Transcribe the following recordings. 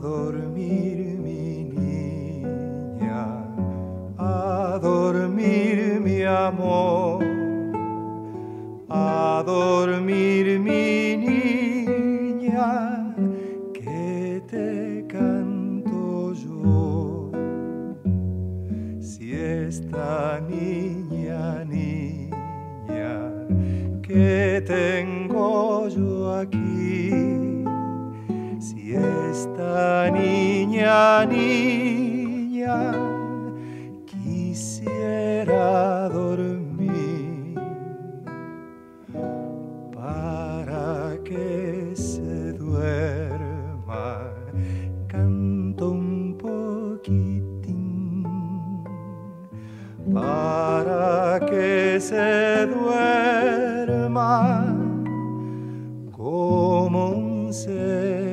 dormir mi niña, a dormir mi amor, a dormir mi niña, que te canto yo. Si esta niña, niña, que tengo yo aquí esta niña, niña, quisiera dormir para que se duerma, canto un poquitín. Para que se duerma como un ser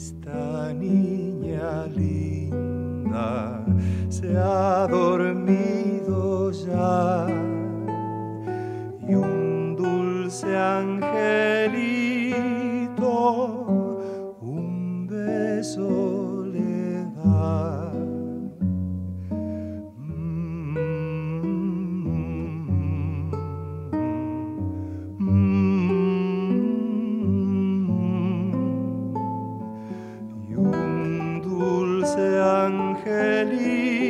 esta niña linda se ha dormido ya dulce angelito un beso le da. Mm, mm, mm, angelito